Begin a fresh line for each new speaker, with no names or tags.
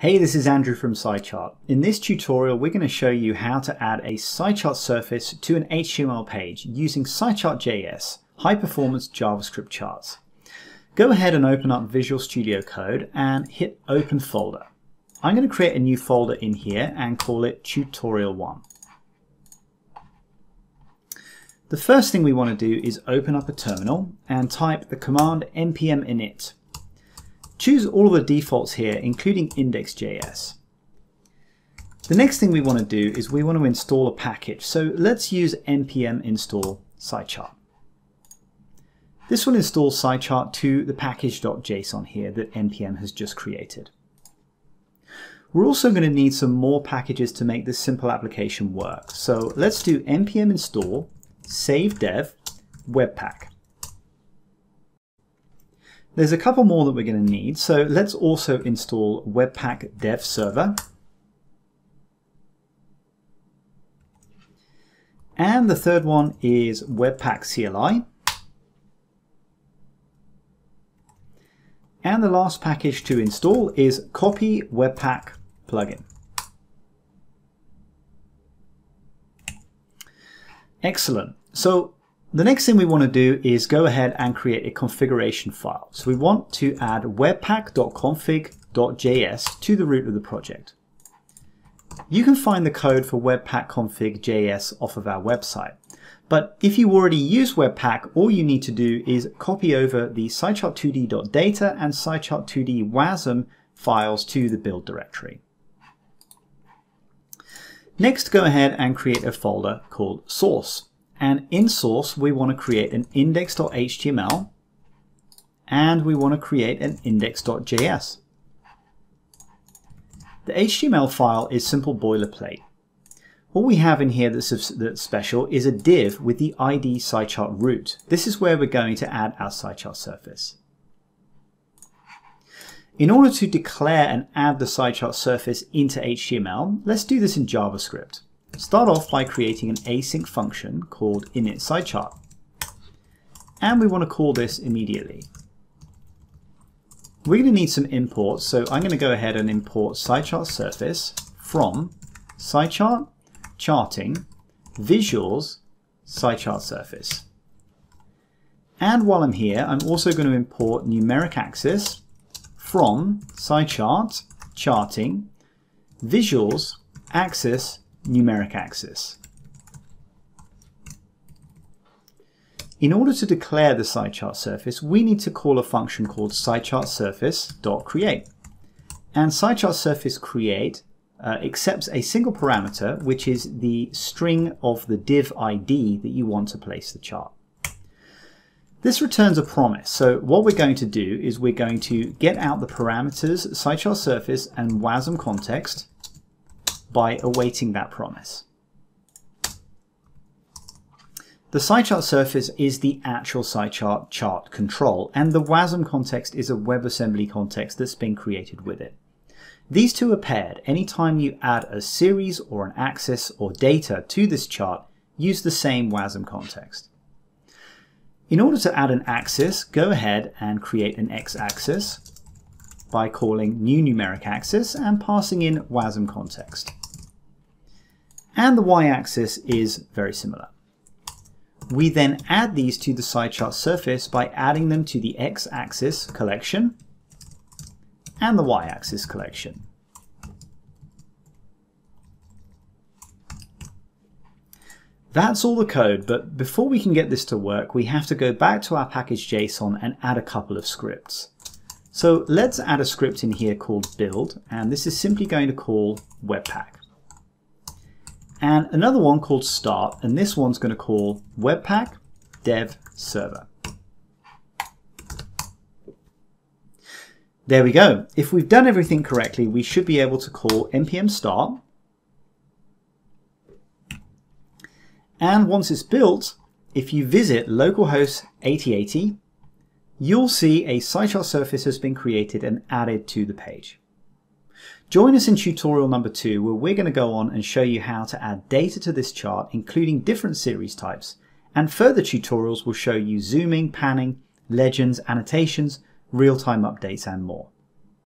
Hey, this is Andrew from SciChart. In this tutorial, we're going to show you how to add a SciChart surface to an HTML page using SciChart.js, high-performance JavaScript charts. Go ahead and open up Visual Studio Code and hit Open Folder. I'm going to create a new folder in here and call it Tutorial 1. The first thing we want to do is open up a terminal and type the command npm init Choose all of the defaults here, including index.js. The next thing we want to do is we want to install a package. So let's use npm install SciChart. This will install SciChart to the package.json here that npm has just created. We're also going to need some more packages to make this simple application work. So let's do npm install save dev webpack. There's a couple more that we're going to need. So let's also install Webpack Dev Server. And the third one is Webpack CLI. And the last package to install is Copy Webpack plugin. Excellent. So the next thing we want to do is go ahead and create a configuration file. So we want to add webpack.config.js to the root of the project. You can find the code for webpack.config.js off of our website. But if you already use Webpack, all you need to do is copy over the scichart2d.data and scichart2d wasm files to the build directory. Next, go ahead and create a folder called source. And in source, we want to create an index.html and we want to create an index.js. The HTML file is simple boilerplate. What we have in here that's, that's special is a div with the ID SciChart root. This is where we're going to add our SciChart surface. In order to declare and add the SciChart surface into HTML, let's do this in JavaScript. Start off by creating an async function called init And we want to call this immediately. We're going to need some imports, so I'm going to go ahead and import SciChart surface from SciChart, charting, visuals, SciChart surface. And while I'm here, I'm also going to import numeric axis from SciChart, charting, visuals, axis, numeric axis. In order to declare the SciChart surface, we need to call a function called SciChartSurface.create. And SciChartSurfaceCreate uh, accepts a single parameter, which is the string of the div ID that you want to place the chart. This returns a promise. So what we're going to do is we're going to get out the parameters SciChart surface and WASM context by awaiting that promise. The SciChart surface is the actual SciChart chart control, and the WASM context is a WebAssembly context that's been created with it. These two are paired. Anytime you add a series or an axis or data to this chart, use the same WASM context. In order to add an axis, go ahead and create an x-axis by calling new numeric axis and passing in WASM context. And the y-axis is very similar. We then add these to the SciChart surface by adding them to the x-axis collection and the y-axis collection. That's all the code, but before we can get this to work, we have to go back to our package.json and add a couple of scripts. So let's add a script in here called build, and this is simply going to call webpack. And another one called start, and this one's going to call webpack dev server. There we go. If we've done everything correctly, we should be able to call npm start. And once it's built, if you visit localhost 8080, you'll see a SciChart surface has been created and added to the page. Join us in tutorial number two where we're going to go on and show you how to add data to this chart including different series types and further tutorials will show you zooming, panning, legends, annotations, real-time updates and more.